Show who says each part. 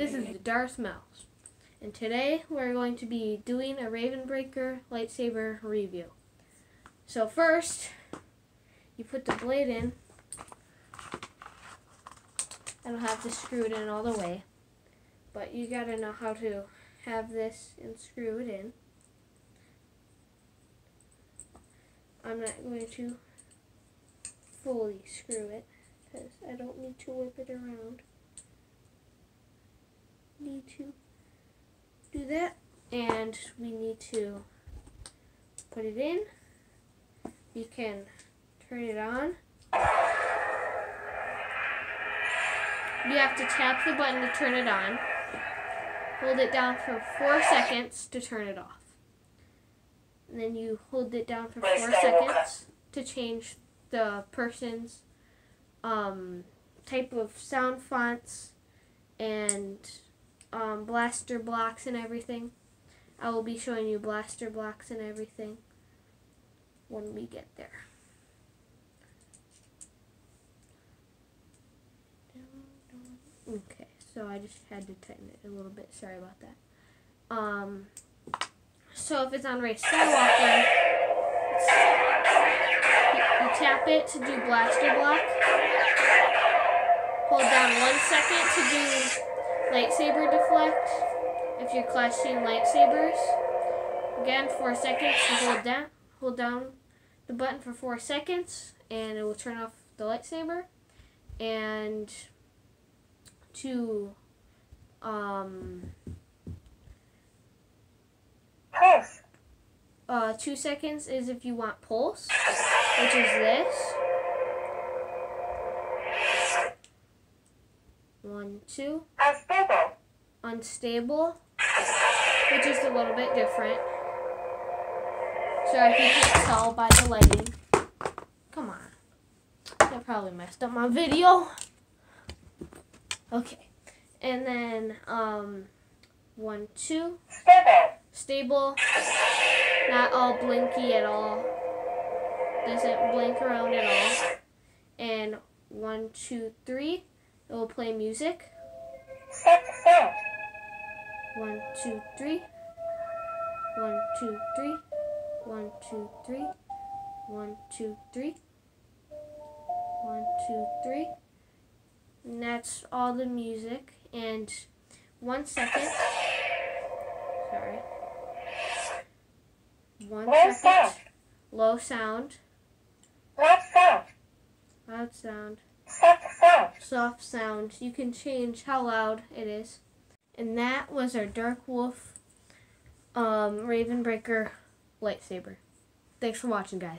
Speaker 1: This is the Darth Mels, and today we're going to be doing a Ravenbreaker lightsaber review. So first, you put the blade in. I don't have to screw it in all the way, but you gotta know how to have this and screw it in. I'm not going to fully screw it because I don't need to whip it around need to do that and we need to put it in. You can turn it on. You have to tap the button to turn it on. Hold it down for four seconds to turn it off. And then you hold it down for four seconds to change the person's um, type of sound fonts and um, blaster blocks and everything. I will be showing you blaster blocks and everything when we get there. Okay, so I just had to tighten it a little bit. Sorry about that. Um, so if it's on Rey Skywalker, you tap it to do blaster block. Hold down one second to do lightsaber deflect if you're clashing lightsabers. Again, four seconds to hold down, hold down the button for four seconds, and it will turn off the lightsaber. And to um,
Speaker 2: pulse.
Speaker 1: Uh, two seconds is if you want pulse, which is this. One, two. Unstable. Which is a little bit different. Sorry if you can't tell by the lighting. Come on. I probably messed up my video. Okay. And then, um, one, two.
Speaker 2: Stable.
Speaker 1: Stable. Not all blinky at all. Doesn't blink around at all. And one, two, three. It will play music.
Speaker 2: Set sound.
Speaker 1: One, two, three. One, two, three. One, two, three. One, two, three. One, two, three. And that's all the music. And one second. Sorry. One
Speaker 2: Low
Speaker 1: second.
Speaker 2: sound.
Speaker 1: Low sound.
Speaker 2: Loud sound.
Speaker 1: Loud sound.
Speaker 2: Soft sound.
Speaker 1: soft sound. You can change how loud it is. And that was our Dark Wolf um, Ravenbreaker lightsaber. Thanks for watching, guys.